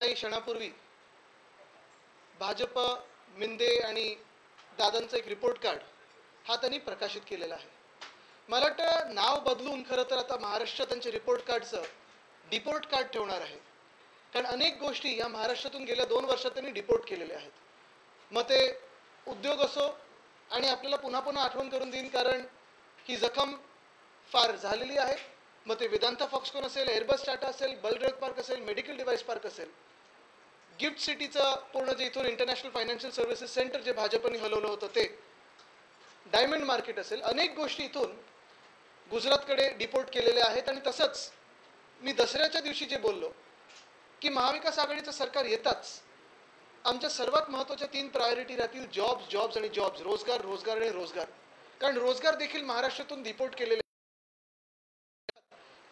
काही क्षणापूर्वी भाजप मिंदे आणि दादांचं एक रिपोर्ट कार्ड हा त्यांनी प्रकाशित केलेला आहे. मला वाटतं नाव बदलून खरं तर आता महाराष्ट्र त्यांच्या रिपोर्ट कार्डचं डिपोर्ट कार्ड ठेवणार आहे. कारण अनेक गोष्टी या महाराष्ट्रातून गेल्या दोन वर्षात त्यांनी डिपोर्ट केलेल्या आहेत. मग ते उद्योग असो आणि आपल्याला पुन्हा पुन्हा आठवण करून देईन कारण ही जखम फार झालेली आहे. मग ते वेदांता फॉक्सकॉन असेल एअरबस टाटा असेल बलड्रग पार्क असेल मेडिकल डिव्हाइस पार्क असेल. गिफ्ट सिटीचं पूर्ण जे इथून इंटरनॅशनल फायनान्शियल सर्व्हिसेस सेंटर जे भाजपने हलवलं होतं ते डायमंड मार्केट असेल. अनेक गोष्टी इथून गुजरातकडे डिपोर्ट केलेल्या आहेत आणि तसंच मी दसऱ्याच्या दिवशी जे बोललो की महाविकास आघाडीचं सरकार येताच आमच्या सर्वात महत्त्वाच्या तीन प्रायोरिटी राहतील जॉब्स जॉब्स आणि जॉब्स रोजगार रोजगार आणि रोजगार. कारण रोजगार देखील महाराष्ट्रातून डिपोर्ट केलेले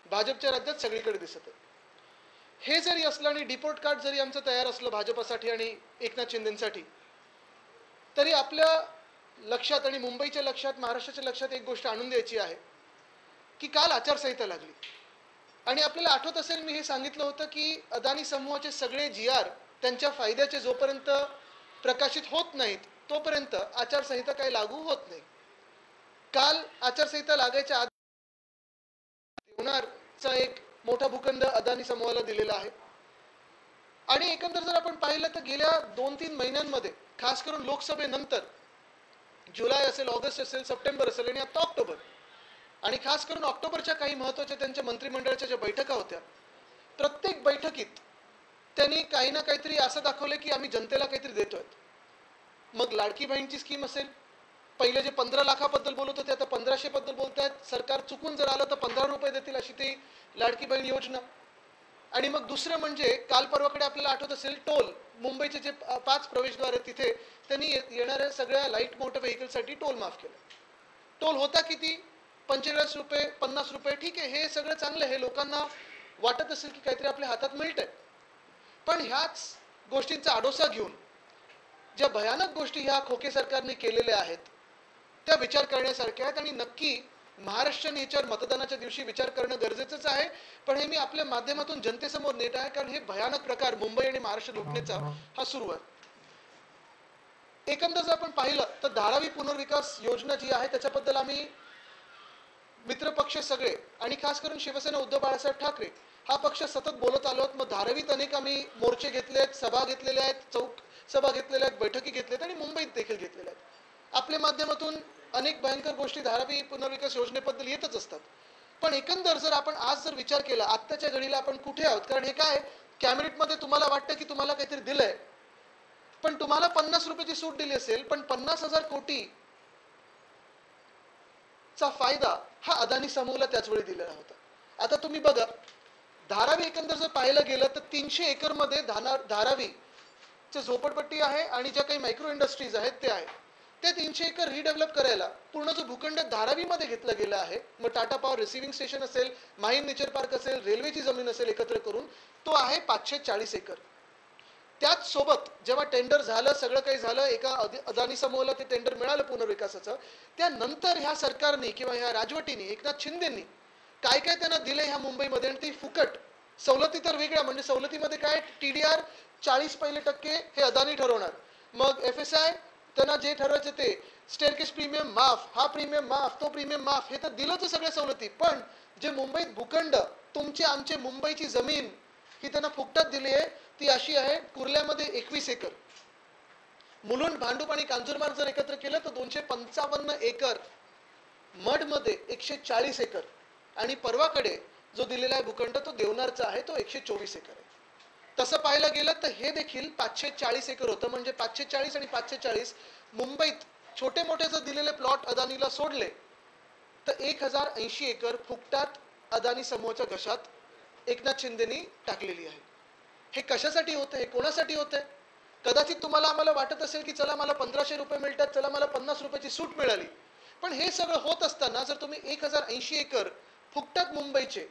भाजपच्या राज्यात सगळीकडे दिसत आहे. हे जरी असलं आणि डिपोर्ट कार्ड जरी आमचं तयार असलं भाजपसाठी आणि एकनाथ शिंदेसाठी तरी आपल्या लक्षात आणि मुंबईच्या लक्षात महाराष्ट्राच्या लक्षात एक गोष्ट आणून द्यायची आहे की काल आचारसंहिता लागली. आणि आपल्याला आठवत असेल मी हे सांगितलं होतं की अदानी समूहाचे सगळे जी आर त्यांच्या फायद्याचे जोपर्यंत प्रकाशित होत नाहीत तोपर्यंत आचारसंहिता काही लागू होत नाही. काल आचारसंहिता लागायच्या आधी होणारचा एक मोठा भूखंड अदानी समूहाला दिलेला आहे. आणि एकंदर जर आपण पाहिलं तर गेल्या दोन तीन महिन्यांमध्ये खास करून लोकसभेनंतर जुलै असेल ऑगस्ट असेल सप्टेंबर असेल आणि आता ऑक्टोबर आणि खास करून ऑक्टोबरच्या काही महत्त्वाच्या त्यांच्या मंत्रिमंडळाच्या ज्या बैठका होत्या प्रत्येक बैठकीत त्यांनी काही ना काहीतरी असं दाखवलं की आम्ही जनतेला काहीतरी देतोय. मग लाडकी बहीणची स्कीम असेल पहिले जे पंधरा लाखाबद्दल बोलत होते आता पंधराशे बद्दल बोलत आहेत. सरकार चुकून जर आलं तर पंधरा रुपये देतील अशी ती लाडकी बहीण योजना. आणि मग दुसरं म्हणजे काल परवाकडे आपल्याला आठवत असेल टोल. मुंबईचे जे पाच प्रवेशद्वार आहेत तिथे त्यांनी येणाऱ्या सगळ्या लाइट मोटर व्हेकलसाठी टोल माफ केला. टोल होता किती? पंचेचाळीस रुपये पन्नास रुपये. ठीक आहे हे सगळं चांगलं आहे. लोकांना वाटत असेल की काहीतरी आपल्या हातात मिळतंय. पण ह्याच गोष्टींचा आडोसा घेऊन ज्या भयानक गोष्टी ह्या खोके सरकारने केलेल्या आहेत त्या विचार करण्यासारख्या आहेत आणि नक्की महाराष्ट्राने याच्यावर मतदानाच्या दिवशी विचार करणं गरजेचंच आहे. पण हे मी आपल्या माध्यमातून जनतेसमोर नेत आहे कारण हे भयानक प्रकार मुंबई आणि महाराष्ट्र लुटण्याचा हा. सुरू आहे. एकंदर जर आपण पाहिलं तर धारावी पुनर्विकास योजना जी आहे त्याच्याबद्दल आम्ही मित्रपक्ष सगळे आणि खास करून शिवसेना उद्धव बाळासाहेब ठाकरे हा पक्ष सतत बोलत आलो आहोत. मग धारावीत अनेक आम्ही मोर्चे घेतले आहेत सभा घेतलेल्या आहेत चौक सभा घेतलेल्या आहेत बैठकी घेतल्या आहेत आणि मुंबईत देखील घेतलेल्या आहेत. आपल्या माध्यमातून अनेक भयंकर गोष्टी धारावी पुनर्विकास योजनेबद्दल येतच असतात. पण एकंदर जर आपण आज जर विचार केला आत्ताच्या घडीला आपण कुठे आहोत? कारण हे काय कॅबिनेटमध्ये तुम्हाला वाटतं की तुम्हाला काहीतरी दिलंय. पण तुम्हाला पन्नास रुपयाची सूट दिली असेल पण पन्नास हजार कोटी चा फायदा हा अदानी समूहाला त्याच वेळी दिलेला होता. आता तुम्ही बघा धारावी एकंदर जर पाहायला गेलं तर तीनशे एकरमध्ये धाना धारावी चे झोपडपट्टी आहे आणि ज्या काही मायक्रो इंडस्ट्रीज आहेत ते आहेत. ते तीनशे एकर रिडेव्हलप करायला पूर्ण जो भूखंड धारावीमध्ये घेतला गेला आहे मग टाटा पॉवर रिसिव्हिंग स्टेशन असेल माहीम नेचर पार्क असेल रेल्वेची जमीन असेल एकत्र करून तो आहे पाचशे चाळीस एकर. त्याच सोबत जेव्हा टेंडर झालं सगळं काही झालं एका अदानी समूहाला ते टेंडर मिळालं पुनर्विकासाचं त्यानंतर ह्या सरकारने किंवा ह्या राजवटीने एकनाथ शिंदेनी काय काय त्यांना दिले ह्या मुंबईमध्ये आणि ती फुकट सवलती तर वेगळ्या म्हणजे सवलतीमध्ये काय? टी डी आर चाळीस पहिले टक्के हे अदानी ठरवणार. मग एफ एस आय त्यांना जे ठरवायचं ते. स्टेअरकेस प्रीमियम माफ हा प्रीमियम माफ तो प्रीमियम माफ हे तर दिलंच सगळ्या सवलती. पण जे मुंबईत भूखंड तुमचे आमचे मुंबईची जमीन ही त्यांना फुकटात दिली आहे. ती अशी आहे कुर्ल्यामध्ये एकवीस एकर. मुलुंड भांडूप आणि कांजूरमार्ग जर एकत्र केलं तर दोनशे पंचावन्न एकर मडमध्ये एकशे चाळीस एकर. आणि परवाकडे जो दिलेला आहे भूखंड तो देवनारचा आहे तो एकशे चोवीस एकर आहे. तसं पाहायला गेलं तर हे देखील पाचशे चाळीस एकर होतं. म्हणजे पाचशे चाळीस आणि पाचशे चाळीस मुंबईत छोटे मोठे जर दिलेले प्लॉट अदानीला सोडले तर एक हजार ऐंशी एकर फुकटात अदानी समूहाच्या घशात एकनाथ शिंदेनी टाकलेली आहे. हे कशासाठी होतं? हे कोणासाठी होतंय कदाचित तुम्हाला आम्हाला वाटत असेल की चला मला पंधराशे रुपये मिळतात चला मला पन्नास रुपयाची सूट मिळाली. पण हे सगळं होत असताना जर तुम्ही एक हजार ऐंशी एकर फुकटात मुंबईचे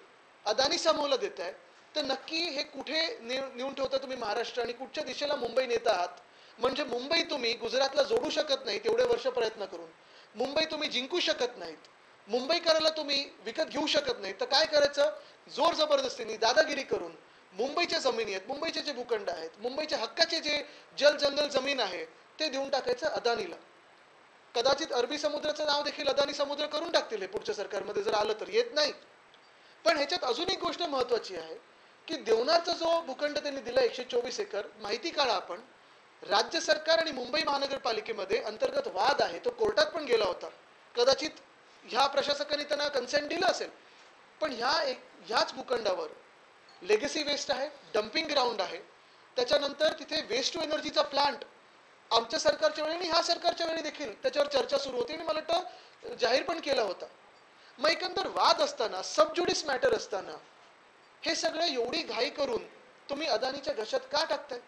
अदानी समूहाला देताय तर नक्की हे कुठे नेऊन ठेवता तुम्ही महाराष्ट्र? आणि कुठच्या दिशेला मुंबई नेत आहात? म्हणजे मुंबई तुम्ही गुजरातला जोडू शकत नाही तेवढे वर्ष प्रयत्न करून. मुंबई तुम्ही जिंकू शकत नाहीत. मुंबईकराला तुम्ही विकत घेऊ शकत नाही तर काय करायचं? जोर जबरदस्तीने दादागिरी करून मुंबईच्या जमिनी आहेत मुंबईचे जे भूखंड आहेत मुंबईच्या हक्काचे जे जल जंगल जमीन आहे ते देऊन टाकायचं अदानीला. कदाचित अरबी समुद्राचं नाव देखील अदानी समुद्र करून टाकतील हे पुढच्या सरकारमध्ये जर आलं तर. येत नाही. पण ह्याच्यात अजून एक गोष्ट महत्वाची आहे. की देवनारचा जो भूखंड त्यांनी दिला एकशे चोवीस एकर माहिती काढा आपण. राज्य सरकार आणि मुंबई महानगरपालिकेमध्ये अंतर्गत वाद आहे तो कोर्टात पण गेला होता. कदाचित ह्या प्रशासकाने त्यांना कन्सेंट दिलं असेल. पण ह्या एक ह्याच भूखंडावर लेगसी वेस्ट आहे डम्पिंग ग्राउंड आहे. त्याच्यानंतर तिथे वेस्ट टू एनर्जीचा प्लांट आमच्या सरकारच्या वेळी आणि ह्या सरकारच्या वेळी देखील त्याच्यावर चर्चा सुरू होती आणि मला वाटतं जाहीर पण केला होता. मग एकंदर वाद असताना सबज्युडिस मॅटर असताना हे सगळं एवढी घाई करून तुम्ही अदानीच्या घशात का टाकताय?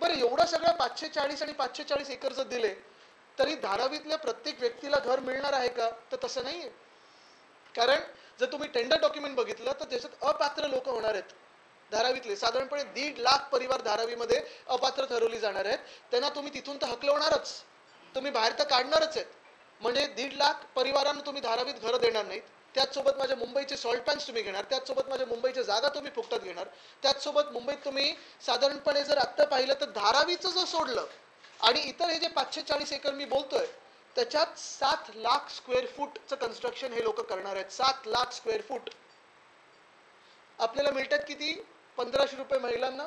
बरं एवढं सगळं पाचशे चाळीस आणि पाचशे चाळीस एकर जर दिले तरी धारावीतल्या प्रत्येक व्यक्तीला घर मिळणार आहे का? तर तसं नाहीये. कारण जर तुम्ही टेंडर डॉक्युमेंट बघितलं तर त्याच्यात अपात्र लोक होणार आहेत. धारावीतले साधारणपणे दीड लाख परिवार धारावीमध्ये अपात्र ठरवली जाणार आहेत. त्यांना तुम्ही तिथून तर हकलवणारच. तुम्ही बाहेर तर काढणारच आहेत. म्हणजे दीड लाख परिवारांना तुम्ही धारावीत घरं देणार नाहीत. त्याचसोबत माझ्या मुंबईचे सॉल्ट पॅन्स तुम्ही घेणार त्याचसोबत माझ्या मुंबईच्या जागा तुम्ही फुकटात घेणार त्याचसोबत मुंबईत तुम्ही साधारणपणे जर आत्ता पाहिलं तर धारावीचं जर सोडलं आणि इतर हे जे पाचशे चाळीस एकर मी बोलतोय त्याच्यात सात लाख स्क्वेअर फूटचं कन्स्ट्रक्शन हे लोक करणार आहेत. सात लाख स्क्वेअर फूट आपल्याला मिळतात किती? पंधराशे रुपये महिलांना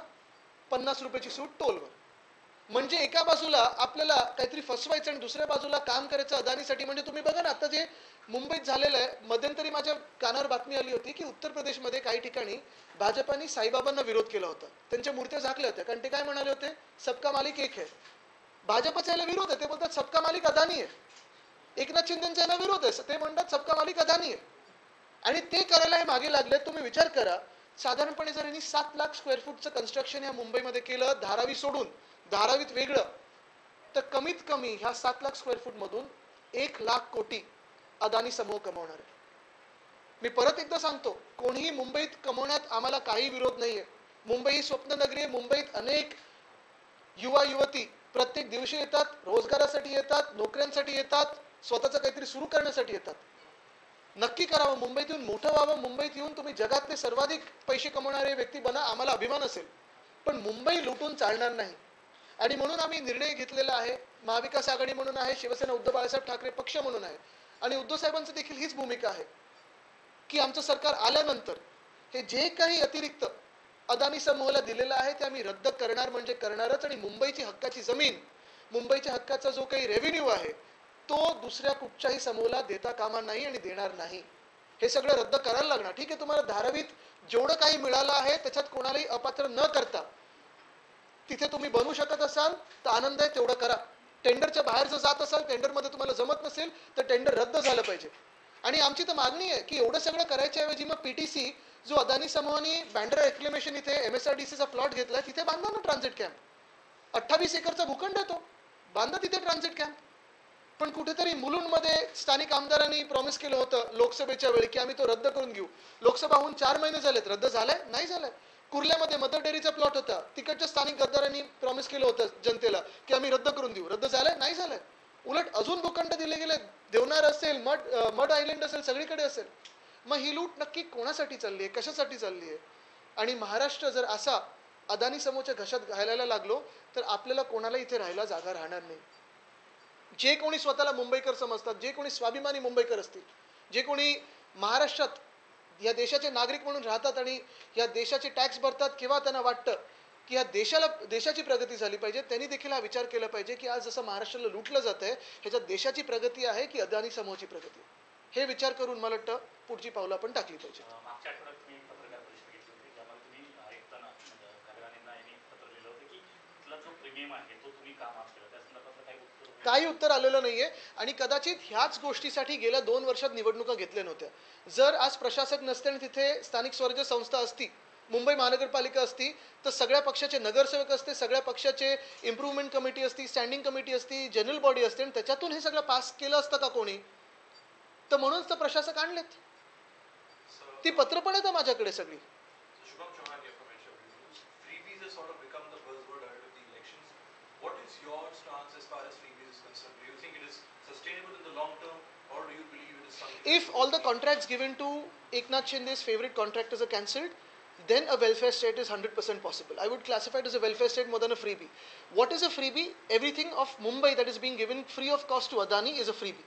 पन्नास रुपयाची सूट टोलवर. म्हणजे एका बाजूला आपल्याला काहीतरी फसवायचं आणि दुसऱ्या बाजूला काम करायचं अदानीसाठी. म्हणजे तुम्ही बघा ना आता जे मुंबईत झालेलं आहे मध्यंतरी माझ्या कानावर बातमी आली होती की उत्तर प्रदेशमध्ये काही ठिकाणी भाजपाने साईबाबांना विरोध केला होता. त्यांच्या मूर्त्या झाकल्या होत्या. कारण ते काय म्हणाले होते? सबका मालिक एक आहे भाजपचा याला विरोध आहे. ते बोलतात सबका मालिक अदानी आहे एकनाथ शिंदेचा याला विरोध आहे. ते म्हणतात सबका मालिक अदानी आहे आणि ते करायला हे मागे लागले. तुम्ही विचार करा साधारणपणे जर यांनी सात लाख स्क्वेअर फूटचं कन्स्ट्रक्शन या मुंबईमध्ये केलं धारावी सोडून धारावीत वेगळं तर कमीत कमी ह्या सात लाख स्क्वेअर फूट मधून एक लाख कोटी अदानी समूह कमवणार आहे. मी परत एकदा सांगतो कोणीही मुंबईत कमवण्यात आम्हाला काही विरोध नाहीये. मुंबई ही स्वप्ननगरी आहे. मुंबईत अनेक युवा युवती प्रत्येक दिवशी येतात रोजगारासाठी येतात नोकऱ्यांसाठी येतात स्वतःचं काहीतरी सुरू करण्यासाठी येतात. नक्की करावं मुंबईत येऊन मोठं व्हावं मुंबईत येऊन तुम्ही जगातले सर्वाधिक पैसे कमवणारे व्यक्ती बना आम्हाला अभिमान असेल. पण मुंबई लुटून चालणार नाही. आणि म्हणून आम्ही निर्णय घेतलेला आहे. महाविकास आघाडी म्हणून आहे शिवसेना उद्धव बाळासाहेब ठाकरे पक्ष म्हणून आहे. आणि उद्धव साहेबांचं देखील हीच भूमिका आहे. की आमचं सरकार आल्यानंतर हे जे काही अतिरिक्त अदानी समूहाला दिलेलं आहे ते आम्ही रद्द करणार म्हणजे करणारच. आणि मुंबईची हक्काची जमीन मुंबईच्या हक्काचा जो काही रेव्हेन्यू आहे तो दुसऱ्या कुठच्याही समूहाला देता कामा नाही आणि देणार नाही. हे सगळं रद्द करायला लागणार. ठीक आहे तुम्हाला धारावीत जेवढं काही मिळालं आहे त्याच्यात कोणालाही अपात्र न करता तिथे तुम्ही बनवू शकत असाल तर आनंद आहे तेवढं करा. टेंडरच्या बाहेर जर जात असाल टेंडरमध्ये तुम्हाला जमत नसेल तर टेंडर रद्द झालं पाहिजे. आणि आमची तर मागणी आहे की एवढं सगळं करायच्या ऐवजी मग पीटीसी जो अदानी समूहाने बँड्रा एक्लेमेशन इथे एम एस आर डी सीचा प्लॉट घेतला तिथे बांधा ना ट्रान्झिट कॅम्प अठ्ठावीस एकरचा भूखंड आहे तो. बांधा तिथे ट्रान्झिट कॅम्प पण कुठेतरी मुलुंडमध्ये स्थानिक आमदारांनी प्रॉमिस केलं होतं लोकसभेच्या वेळी की आम्ही तो रद्द करून घेऊ. लोकसभा होऊन चार महिने झालेत. रद्द झालाय? नाही झालाय. कुर्ल्यामध्ये मदर डेअरीचा प्लॉट होता. तिकडच्या स्थानिक गद्दारांनी प्रॉमिस केलं होतं जनतेला की आम्ही रद्द करून देऊ. रद्द झालंय? नाही झालंय. उलट अजून भूखंड दिले गेले देवनार असेल मड मड आयलंड असेल सगळीकडे असेल. मग ही लूट नक्की कोणासाठी चालली आहे? कशासाठी चालली आहे? आणि महाराष्ट्र जर असा अदानी समोरच्या घशात घालायला लागलो तर आपल्याला कोणाला इथे राहायला जागा राहणार नाही? जे कोणी स्वतःला मुंबईकर समजतात जे कोणी स्वाभिमानी मुंबईकर असतील जे कोणी महाराष्ट्रात या देशाचे नागरिक म्हणून राहतात आणि या देशाचे टॅक्स भरतात किंवा त्यांना वाटतं की या देशाला देशाची प्रगती झाली पाहिजे त्यांनी देखील हा विचार केला पाहिजे की आज जसं महाराष्ट्राला लुटलं जात आहे ह्याच्यात देशाची प्रगती आहे की अदानी समूहाची प्रगती हे विचार करून मला वाटतं पुढची पावलं आपण टाकली पाहिजे जो प्रीमियम आहे तो तुम्ही का माफ केला? काही उत्तर आलेलं नाही आहे आणि कदाचित ह्याच गोष्टीसाठी गेल्या दोन वर्षात निवडणुका घेतल्या नव्हत्या. जर आज प्रशासक नसते आणि तिथे स्थानिक स्वराज्य संस्था असती मुंबई महानगरपालिका असती तर सगळ्या पक्षाचे नगरसेवक असते सगळ्या पक्षाचे इम्प्रूव्हमेंट कमिटी असती स्टँडिंग कमिटी असती जनरल बॉडी असते आणि त्याच्यातून हे सगळं पास केलं असतं का कोणी? तर म्हणूनच तर प्रशासक आणलेत. ती पत्र पण आहेत माझ्याकडे सगळी. sort of become the buzzword the elections. What is your stance as far as freebies is concerned? Do you think it is sustainable in the long term, or do you believe it is something? if all the contracts given to Eknath Shinde's favorite contractors are cancelled, then a welfare state is 100% possible. I would classify it as a welfare state more than a freebie. What is a freebie? Everything of Mumbai that is being given free of cost to Adani is a freebie.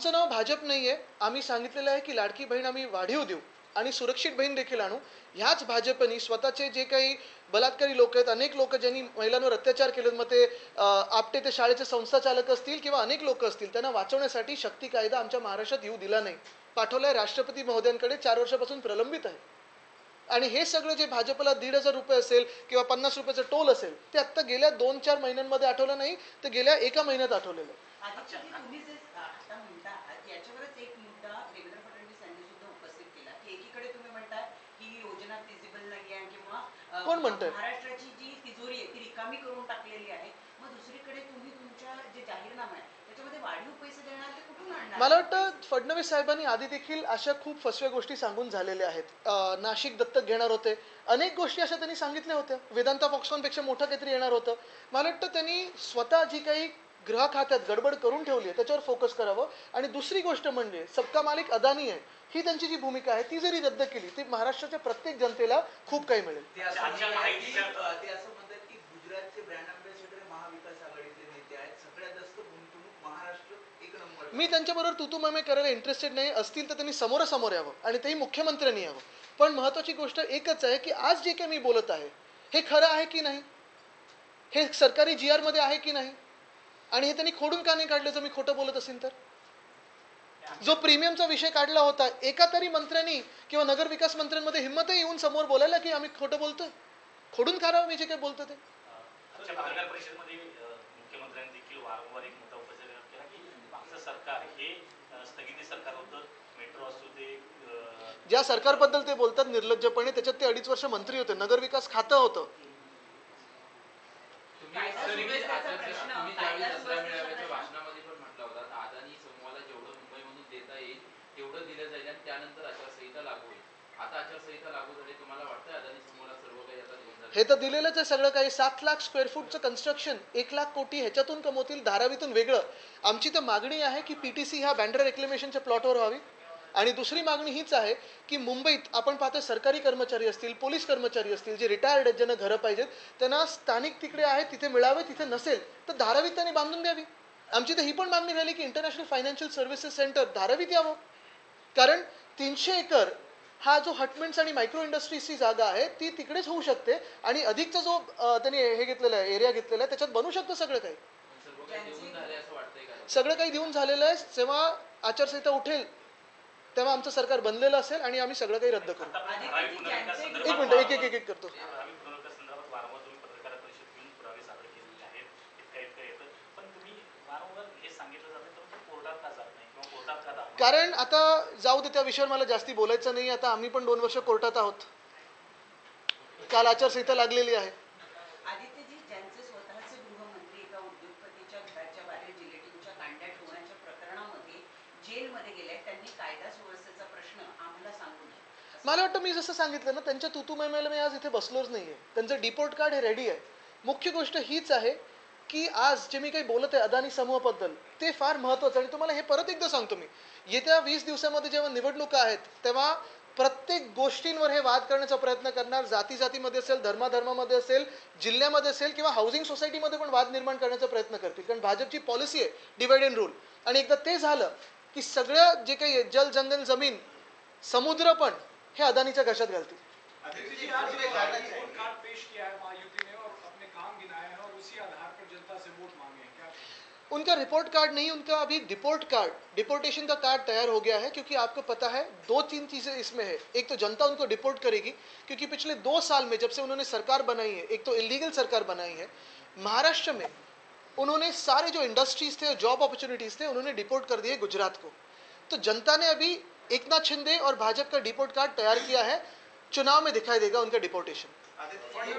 आमचं नाव भाजप नाही आहे आम्ही सांगितलेलं आहे की लाडकी बहीण आम्ही वाढीव देऊ आणि सुरक्षित बहीण देखील आणू. ह्याच भाजपनी स्वतःचे जे काही बलात्कारी लोक आहेत अनेक लोक ज्यांनी महिलांवर अत्याचार केले मग ते आपटे ते शाळेचे संस्थाचालक असतील किंवा अनेक लोक असतील त्यांना वाचवण्यासाठी शक्ती कायदा आमच्या महाराष्ट्रात येऊ दिला नाही. पाठवलाय राष्ट्रपती महोदयांकडे चार वर्षापासून प्रलंबित आहे. आणि हे सगळं जे भाजपला दीड हजार रुपये असेल किंवा पन्नास रुपयाचं टोल असेल ते आत्ता गेल्या दोन चार महिन्यांमध्ये आठवलं नाही तर गेल्या एका महिन्यात आठवलेलं ही. कोण म्हणतंय? महाराष्ट्राची जी तिजोरी आहे ती रिकामी करून टाकलेली आहे. मग दुसरीकडे तुम्ही तुमच्या जे जाहीरनामा आहे त्याच्यामध्ये वाढीव पैसे देणार ते कुठून आणणार? मला वाटतं फडणवीस साहेबांनी आधी देखील अशा खूप फसव्या गोष्टी सांगून झालेल्या आहेत. अं, नाशिक दत्तक घेणार होते. अनेक गोष्टी अशा त्यांनी सांगितल्या होत्या. वेदांता फॉक्सकॉनपेक्षा मोठं काहीतरी येणार होतं. मला वाटतं त्यांनी स्वतः जी काही ग्रह खात्यात गडबड करून ठेवली आहे त्याच्यावर फोकस करावं. आणि दुसरी गोष्ट म्हणजे सबका मालिक अदानी आहे. ही त्यांची जी भूमिका आहे ती जरी रद्द केली ती महाराष्ट्राच्या प्रत्येक जनतेला खूप काही मिळेल. ते असं आजच्या म्हणतात की माहितीच्या- अ, ते असं म्हणतात की गुजरातचे ब्रँड अँबॅसेडर महाविकास आघाडीचे नेते आहेत सगळ्यात जास्त गुंतवणूक महाराष्ट्र मी त्यांच्याबरोबर मी त्यांच्याबरोबर मामे करायला इंटरेस्टेड नाही. असतील तर त्यांनी समोरासमोर यावं आणि तेही मुख्यमंत्र्यांनी यावं. पण महत्त्वाची गोष्ट एकच आहे की आज जे काही मी बोलत आहे हे खरं आहे की नाही? हे सरकारी जी मध्ये आहे की नाही? आणि हे त्यांनी खोडून का नाही काढलं जर मी खोटं बोलत असेल तर? जो प्रीमियमचा विषय काढला होता एका तरी मंत्र्यांनी किंवा नगरविकास मंत्र्यांमध्ये हिंमतही येऊन समोर बोलायला की आम्ही खोटं बोलतोय? खोडून काढावं मी जे काही बोलतो ते? सरकार हे स्थगिती सरकार होतं मेट्रो असू दे ज्या सरकारबद्दल ते बोलतात निर्लज्जपणे त्याच्यात ते अडीच वर्ष मंत्री होते. नगरविकास खातं होतं. कायदा तुम्ही सुव्यवस्थेचा प्रश्न, तुम्ही कायदा ज्यावेळी दसरा सुव्यवस्थेचा मेळाव्याच्या प्रश्न. भाषणामध्ये पण म्हटलं होता अदानी समूहाला जेवढं मुंबईमधून देता येईल तेवढं दिलं जाईल आणि त्यानंतर आचारसंहिता लागू होईल. आता आचारसंहिता लागू झाली तुम्हाला वाटतं अदानी समूहाला सर्व काही आता देऊन झालं हे तर दिलेलंच आहे सगळं काही. सात लाख स्क्वेअर फूटचं कन्स्ट्रक्शन एक लाख कोटी ह्याच्यातून कमवतील धारावीतून वेगळं. आमची तर मागणी आहे की पी टी सी ह्या बँड्रा रेक्लेमेशनच्या प्लॉटवर व्हावी. आणि दुसरी मागणी हीच आहे की मुंबईत आपण पाहतो सरकारी कर्मचारी असतील पोलीस कर्मचारी असतील जे रिटायर्ड आहेत ज्यांना घरं पाहिजेत त्यांना स्थानिक तिकडे आहे तिथे मिळावे तिथे नसेल तर धारावीत त्यांनी बांधून द्यावी. आमची तर ही पण मागणी झाली की इंटरनॅशनल फायनान्शियल सर्व्हिसेस सेंटर धारावीत यावं. कारण तीनशे एकर हा जो हटमेंट्स आणि मायक्रो इंडस्ट्रीजची जागा आहे ती तिकडेच होऊ शकते आणि अधिकचा जो त्यांनी हे घेतलेला आहे एरिया घेतलेला आहे त्याच्यात बनू शकतं सगळं काही. सगळं काही देऊन झालेलं आहे जेव्हा आचारसंहिता उठेल तेव्हा आमचं सरकार बनलेलं असेल आणि आम्ही सगळं काही रद्द करू. एक मिनिट एक एक एक करतो धारावी पुनर्विकास संदर्भात वारंवार तुम्ही पत्रकार परिषद घेऊन पुरावे सादर केलेले आहेत इतकं इतकं येतं पण तुम्ही वारंवार हे सांगितलं जातं तर मग कोर्टात का जात नाही किंवा कोर्टात का दाखवा कारण आता जाऊ दे त्या विषयावर मला जास्ती बोलायचं नाही. आता आम्ही पण दोन वर्ष कोर्टात आहोत. काल आचारसंहिता लागलेली आहे. मला वाटतं मी जसं सांगितलं ना त्यांच्या तुतुमेमेला मी आज इथे बसलोच नाहीये. त्यांचं डिपोर्ट कार्ड हे रेडी आहे. मुख्य गोष्ट हीच आहे की आज जे मी काही बोलत आहे अदानी समूहाबद्दल ते फार महत्वाचं आणि तुम्हाला हे परत एकदा सांगतो मी. येत्या वीस दिवसामध्ये जेव्हा निवडणुका आहेत तेव्हा प्रत्येक गोष्टींवर हे वाद करण्याचा प्रयत्न करणार जाती जातीमध्ये असेल धर्माधर्मामध्ये असेल जिल्ह्यामध्ये असेल किंवा हाऊसिंग सोसायटीमध्ये पण वाद निर्माण करण्याचा प्रयत्न करतील. कारण भाजपची पॉलिसी आहे डिवाइड अँड रूल आणि एकदा ते झालं की सगळं जे काही आहे, जल जंगल जमीन समुद्र पण हे अदानीच्या घशात घालतील? उनका रिपोर्ट कार्ड नहीं, उनका अभी डिपोर्ट कार्ड डिपोर्टेशन का कार्ड तैयार हो गया है, क्योंकि आपको पता है, दो तीन चीज़ें इसमें है। एक तो जनता उनको डिपोर्ट करेगी, क्योंकि पिछले दो साल में जब से उन्होंने सरकार बनाई है, एक तो इलीगल सरकार बनाई है, महाराष्ट्र में उन्होंने सारे जो इंडस्ट्रीज़ थे जॉब अपॉर्चुनिटीज़ थे, उन्होंने डिपोर्ट कर दिए गुजरात को। तो जनता ने अभी एकनाथ शिंदे और भाजपा का डिपोर्ट कार्ड तैयार किया है, चुनाव में दिखाई देगा उनका डिपोर्टेशन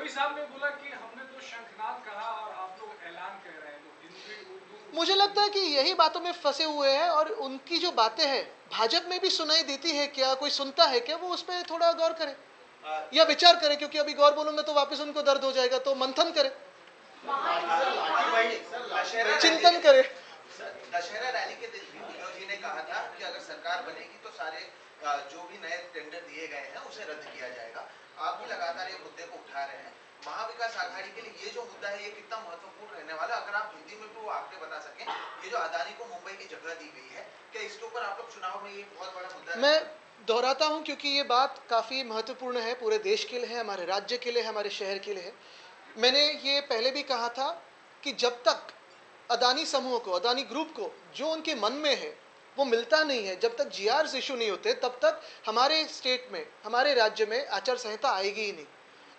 साहब ने बोला कि हमने तो शंखनाद कहा और आप लोग ऐलान कह रहे हैं तो हिंदी उर्दू मुझे लगता है कि यही बातों में फंसे हुए हैं और उनकी जो बातें हैं भाजपा में भी सुनाई देती है क्या कोई सुनता है क्या? वो उस पर थोड़ा गौर करे। या विचार करे क्योंकि अभी गौर बोलूँगा तो वापस उनको दर्द हो जाएगा तो मंथन करे। चिंतन करे। दशहरा रैली के जी ने कहा था कि अगर सरकार बनेगी तो सारे जो भी नए टेंडर दिए गए हैं उसे रद्द किया जाएगा। आप भी लगातार ये मुद्दे को उठा रहे हैं। महाविकास आघाड़ी के लिए ये जो मुद्दा है, ये कितना महत्वपूर्ण रहने वाला अगर आप हिंदी में वो आंकड़े बता सकें। ये जो अदानी को मुंबई की जगह दी गई है, क्या इसके ऊपर आप लोग चुनाव में ये बहुत बड़ा मुद्दा? मैं दोहराता हूँ क्योंकि ये बात काफ़ी महत्वपूर्ण है, पूरे देश के लिए है, हमारे राज्य के लिए है, हमारे शहर के लिए है। मैंने ये पहले भी कहा था कि जब तक अदानी समूह को, अदानी ग्रुप को, जो उनके मन में है, वो मिलता नहीं है, जब तक जी आर इशू नहीं होते, तब तक हमारे स्टेट में, हमारे राज्य में आचार संहिता आएगी ही नहीं।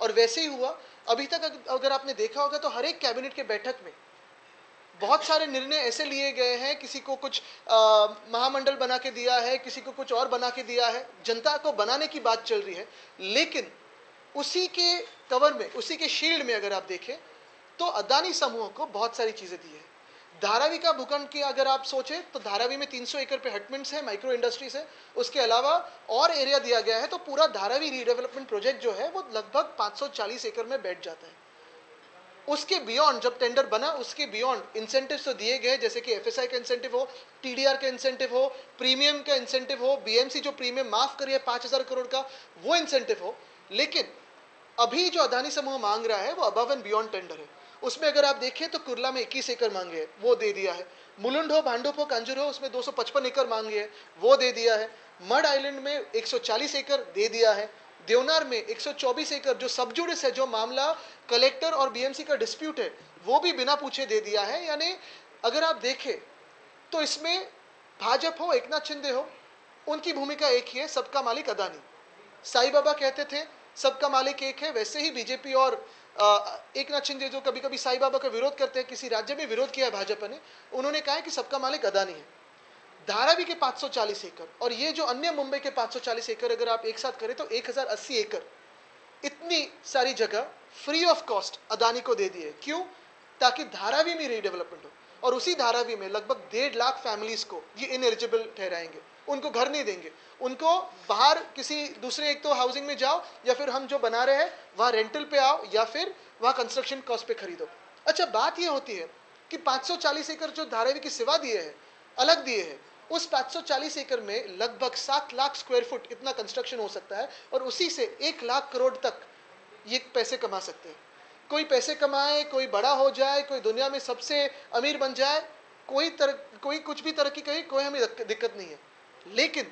और वैसे ही हुआ अभी तक अगर आपने देखा होगा तो हर एक कैबिनेट के बैठक में बहुत सारे निर्णय ऐसे लिए गए हैं, किसी को कुछ महामंडल बना के दिया है, किसी को कुछ और बना के दिया है, जनता को बनाने की बात चल रही है, लेकिन उसी के कवर में, उसी के शील्ड में अगर आप देखें तो अदानी समूह को बहुत सारी चीज़ें दी है। धारावी का भूखंड की अगर आप सोचें तो धारावी में 300 एकड़ पे हटमेंट्स है माइक्रो इंडस्ट्रीज़ है। उसके अलावा और एरिया दिया गया है तो पूरा धारावी रीडेवलपमेंट प्रोजेक्ट जो है, वो लगभग 540 एकड़ में बैठ जाता है। उसके बियॉन्ड जब टेंडर बना, उसके बियॉन्ड इंसेंटिव तो दिए गए, जैसे कि एफएसआई का इंसेंटिव हो टीडीआर का इंसेंटिव हो प्रीमियम का इंसेंटिव हो बीएमसी जो प्रीमियम माफ़ करिए पाँच हज़ार करोड़ का, वो इंसेंटिव हो। लेकिन अभी जो अदानी समूह मांग रहा है, वो अबव एंड बियॉन्ड टेंडर है। उसमें अगर आप देखें तो कुरला में 21 एकड़ मांगे है, वो दे दिया है। मुलुंड हो भांडुप हो, कांजूर हो, उसमें 255 एकड़ मांगे है, वो दे दिया है। मड आइलैंड में 140 एकड़ दे दिया है। देवनार में 124 एकड़ जो सबजुडिस है, जो मामला कलेक्टर और बीएमसी का डिस्प्यूट है, वो भी बिना पूछे दे दिया है। यानी अगर आप देखें तो इसमें भाजपा हो एक नाथ शिंदे हो, उनकी भूमिका एक ही है, सबका मालिक अदानी। साई बाबा कहते थे, सबका मालिक एक है, वैसे ही बीजेपी और अ, एकनाथ शिंदे जो कभी कभी साई बाबा का विरोध करते हैं किसी राज्य में विरोध किया है भाजपा ने उन्होंने कहा है कि सबका मालिक अदानी है। धारावी के 540 एकड़ और ये जो अन्य मुंबई के 540 एकड़ अगर आप एक साथ करें तो 1080 एकड़ इतनी सारी जगह फ्री ऑफ़ कॉस्ट अदानी को दे दी है। क्यों? ताकि धारावी में रीडेवलपमेंट हो और उसी धारावी में लगभग डेढ़ लाख फैमिलीज़ को ये इनएलिजिबल ठहराएँगे। उनको घर नहीं देंगे। उनको बाहर किसी दूसरे एक तो हाउसिंग में जाओ या फिर हम जो बना रहे हैं वहाँ रेंटल पे आओ या फिर वहाँ कंस्ट्रक्शन कॉस्ट पे खरीदो। अच्छा बात ये होती है कि 540 एकड़ जो धारावी की सेवा दिए हैं अलग दिए हैं उस 540 एकड़ में लगभग सात लाख स्क्वायर फुट इतना कंस्ट्रक्शन हो सकता है और उसी से एक लाख करोड़ तक ये पैसे कमा सकते हैं। कोई पैसे कमाए कोई बड़ा हो जाए कोई दुनिया में सबसे अमीर बन जाए कोई तर, कोई कुछ भी तरक्की करे कोई हमें दिक्कत नहीं है। लेकिन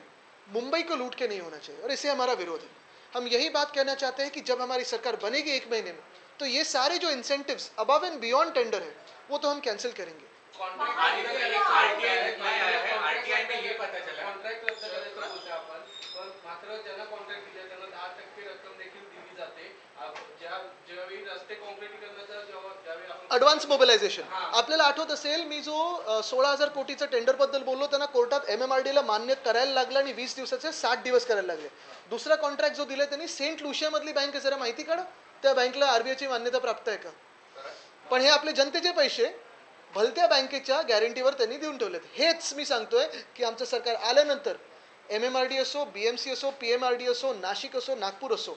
मुंबई को लूट के नहीं होना चाहिए और इसे हमारा विरोध है। हम यही बात कहना चाहते हैं कि जब हमारी सरकार बनेगी एक महीने में तो ये सारे जो incentives above and beyond tender है वो तो हम कैंसिल करेंगे। आरटीआय में ये पता चला। कॉन्ट्रॅक्ट रद्द करायचं बोलतोय आपण पण मात्र ज्यांना कॉन्ट्रॅक्ट दिले त्यांना ॲडव्हान्स मोबिलायझेशन. आपल्याला आठवत असेल मी जो सोळा हजार कोटीचं टेंडरबद्दल बोललो त्यांना कोर्टात एम एम आर डीला मान्य करायला लागलं आणि वीस दिवसाचे साठ दिवस करायला लागले. दुसरा कॉन्ट्रॅक्ट जो दिलाय त्यांनी सेंट लुशिया मधली बँक आहे जरा माहिती काढ. त्या बँकला आरबीआयची मान्यता प्राप्त आहे का? पण हे आपले जनतेचे पैसे भलत्या बँकेच्या गॅरंटीवर त्यांनी देऊन ठेवलेत. हेच मी सांगतोय की आमचं सरकार आल्यानंतर एम एम आर डी असो बी एम सी असो पी एम आर डी असो नाशिक असो नागपूर असो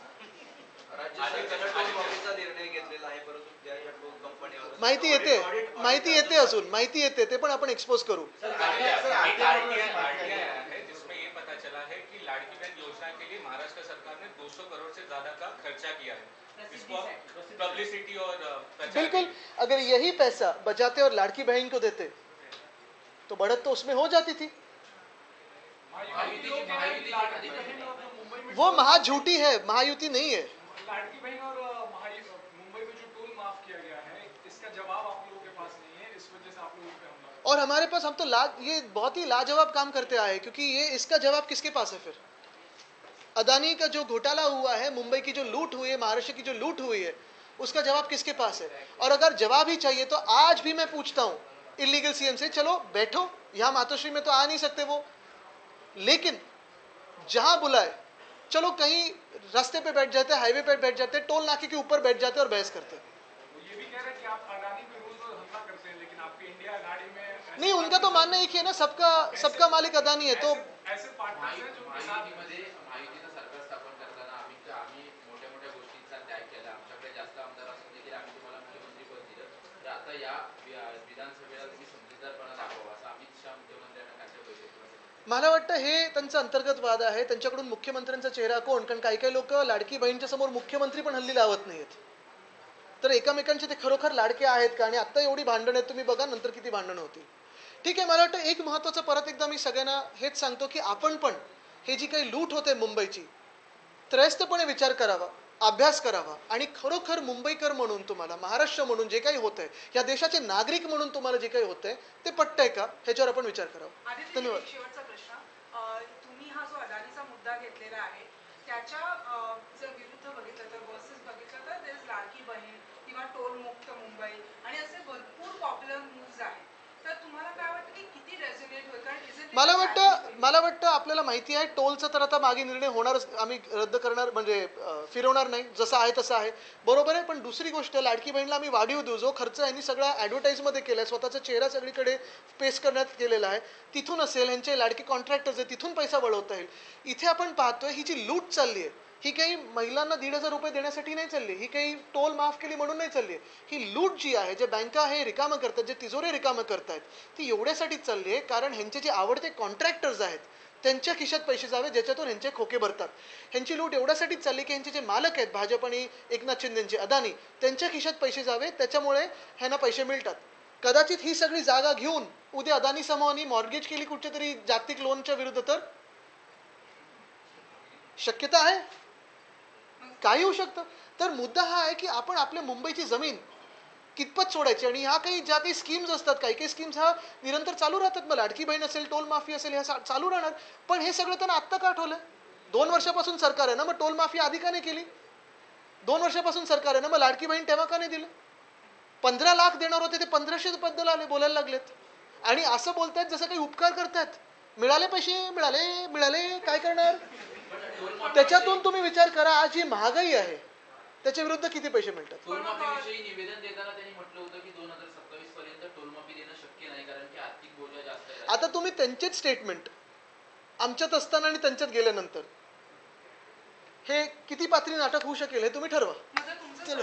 माहिती येते माहिती येते अजून माहिती येते ते पण आपण एक्सपोज करू. है जिसमें ये पता चला है कि लाड़की बहन योजना के लिए महाराष्ट्र सरकार ने 200 करोड़ से ज़्यादा का खर्चा किया है। पब्लिसिटी और बिल्कुल अगर यही पैसा बचाते और लाड़की बहन को देते तो बढ़त तो उसमें हो जाती थी। वो महाझूठी है महायुति नहीं है। लाडकी बहन और मुंबई में जो टोल माफ़ किया गया है, इसका जवाब आप लोगों के पास नहीं है, इस वजह से आप लोगों पे हमला और हमारे पास हम तो ला, ये बहुत ही लाजवाब काम करते आए क्योंकि ये, इसका जवाब किसके पास है फिर? अदानी का जो घोटाला हुआ है, मुंबई की जो लूट हुई है, महाराष्ट्र की जो लूट हुई है, उसका जवाब किसके पास है? और अगर जवाब ही चाहिए तो आज भी मैं पूछता हूँ इलीगल सीएम से, चलो, बैठो, यहाँ मातोश्री में तो आ नहीं सकते वो। लेकिन, जहाँ बुलाए, चलो, कहीं रास्ते पे बैठ जाते हाईवे पे बैठ जाते टोल नाके के ऊपर बैठ जाते और बहस करते। वो ये भी कह रहे हैं कि आप अडानी पे रोज रोज हमला करते हैं लेकिन आपकी इंडिया गाड़ी में ऐसे नहीं उनका तो मानना एक ही है ना सबका सबका मालिक अदानी है तो ऐसे- मला वाटतं हे त्यांचा अंतर्गत वाद आहे. त्यांच्याकडून मुख्यमंत्र्यांचा चेहरा कोण? कारण काही काही लोक लाडकी बहीणच्या समोर मुख्यमंत्री पण हल्ली लावत नाहीत तर एकमेकांचे ते खरोखर लाडके आहेत का? आणि आत्ता एवढी भांडणं आहेत तुम्ही बघा नंतर किती भांडणं होती ठीक आहे मला वाटतं एक महत्त्वाचं परत एकदा मी सगळ्यांना हेच सांगतो की आपण पण हे जी काही लूट होते मुंबईची त्रयस्थपणे विचार करावा. अभ्यास करावा. आणि खरोखर मुंबईकर म्हणून तुम्हाला महाराष्ट्र म्हणून जे काही होतंय या देशाचे नागरिक म्हणून तुम्हाला जे काही होतंय ते पटतंय का? ह्याच्यावर आपण विचार करावा. धन्यवाद. शेवटचा प्रश्न. तुम्ही हा जो अदानीचा मुद्दा घेतलेला आहे त्याच्या जर विरुद्ध बघितलं तर वर्सेस बघितलं तर देर लाडकी बहीण किंवा टोल मुक्त मुंबई आणि असे भरपूर पॉप्युलर मूव्ज आहेत. मला वाटतं? मला वाटतं आपल्याला माहिती आहे टोलचा तर आता मागे निर्णय होणारच आम्ही रद्द करणार म्हणजे फिरवणार नाही जसं आहे तसं आहे बरोबर आहे पण दुसरी गोष्ट लाडकी बहीणला आम्ही वाढीव देऊ जो खर्च यांनी सगळा ॲडव्हर्टाईजमध्ये केला आहे स्वतःचा चेहरा सगळीकडे पेस करण्यात केलेला आहे तिथून असेल यांचे लाडके कॉन्ट्रॅक्टर्स आहे तिथून पैसा वळवता येईल इथे आपण पाहतोय ही जी लूट चालली आहे ही काही महिलांना दीड हजार रुपये देण्यासाठी नाही चालली. ही काही टोल माफ केली म्हणून नाही चालली. ही लूट जी आहे जे बँका हे रिकामं करतात जे तिजोरे रिकामं करतायत ती एवढ्यासाठीच चालली आहे कारण ह्यांचे जे आवडते कॉन्ट्रॅक्टर्स आहेत त्यांच्या खिशात पैसे जावे ज्याच्यातून ह्यांचे खोके भरतात. ह्यांची लूट एवढ्यासाठीच चालली की ह्यांचे जे मालक आहेत भाजप आणि एकनाथ शिंदेचे अदानी त्यांच्या खिशात पैसे जावे त्याच्यामुळे ह्यांना पैसे मिळतात. कदाचित ही सगळी जागा घेऊन उद्या अदानी समूहाने मॉर्गेज केली कुठच्या तरी जागतिक लोनच्या विरुद्ध तर? शक्यता आहे? काही होऊ शकतं. तर मुद्दा हा आहे की आपण आपल्या मुंबईची जमीन कितपत सोडायची? आणि ह्या काही ज्या काही स्कीम्स असतात काही काही स्कीम्स ह्या निरंतर चालू राहतात. मग लाडकी बहीण असेल टोल माफी असेल ह्या सा- चालू राहणार. पण हे सगळं त्यांना आत्ता का ठेवलं दोन वर्षापासून सरकार आहे ना मग टोल माफी आधी का नाही केली? दोन वर्षापासून सरकार आहे ना मग लाडकी बहीण तेव्हा का नाही दिलं? पंधरा लाख देणार होते ते पंधराशे बद्दल आले बोलायला लागलेत. आणि असं बोलतायत जसं काही उपकार करतात. मिळाले पैसे मिळाले मिळाले काय करणार? त्याच्यातून तुम्ही विचार करा आज जी महागाई आहे. त्याच्या विरुद्ध किती पैसे मिळतात? टोलमाफीविषयी निवेदन देताना त्यांनी म्हटलं होतं की दोन हजार सत्तावीस पर्यंत टोलमाफी देणं शक्य नाही कारण की आर्थिक बोजा जास्त आहे. आता तुम्ही त्यांचेच स्टेटमेंट आमच्यात असताना आणि त्यांच्यात गेल्यानंतर हे किती पात्री नाटक होऊ शकेल हे तुम्ही ठरवा. तुमचं चलो.